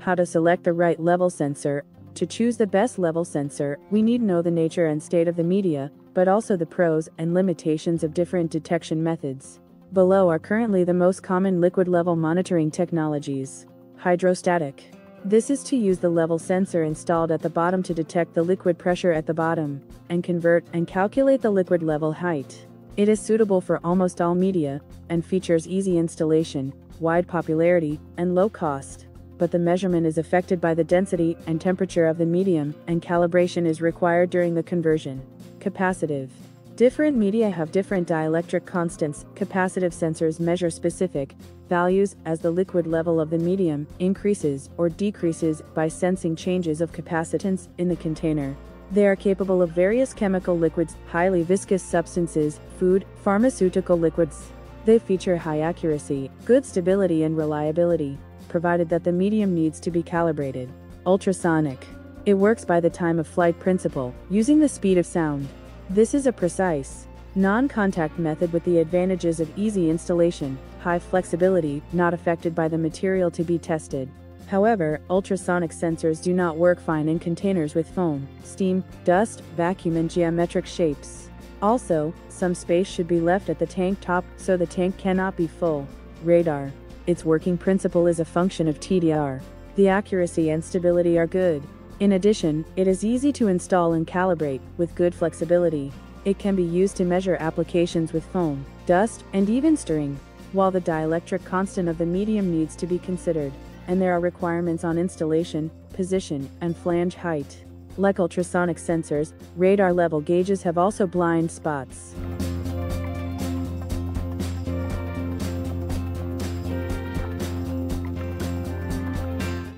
How to select the right level sensor. To choose the best level sensor, we need know the nature and state of the media, but also the pros and limitations of different detection methods. Below are currently the most common liquid level monitoring technologies. Hydrostatic. This is to use the level sensor installed at the bottom to detect the liquid pressure at the bottom, and convert and calculate the liquid level height. It is suitable for almost all media, and features easy installation, wide popularity, and low cost. But the measurement is affected by the density and temperature of the medium, and calibration is required during the conversion. Capacitive. Different media have different dielectric constants. Capacitive sensors measure specific values as the liquid level of the medium increases or decreases by sensing changes of capacitance in the container. They are capable of various chemical liquids, highly viscous substances, food, pharmaceutical liquids. They feature high accuracy, good stability and reliability, provided that the medium needs to be calibrated. Ultrasonic. It works by the time of flight principle, using the speed of sound. This is a precise, non-contact method with the advantages of easy installation, high flexibility, not affected by the material to be tested. However, ultrasonic sensors do not work fine in containers with foam, steam, dust, vacuum and geometric shapes. Also, some space should be left at the tank top so the tank cannot be full. Radar. Its working principle is a function of TDR. The accuracy and stability are good, in addition, it is easy to install and calibrate, with good flexibility. It can be used to measure applications with foam, dust, and even stirring, while the dielectric constant of the medium needs to be considered, and there are requirements on installation, position, and flange height. Like ultrasonic sensors, radar level gauges have also blind spots.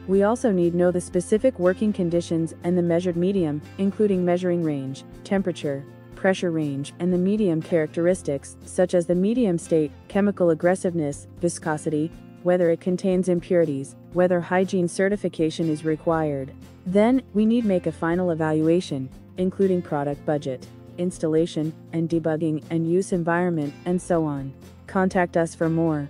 We also need know the specific working conditions and the measured medium, including measuring range, temperature, pressure range, and the medium characteristics, such as the medium state, chemical aggressiveness, viscosity, whether it contains impurities, whether hygiene certification is required. Then, we need make a final evaluation, including product budget, installation, and debugging and use environment, and so on. Contact us for more.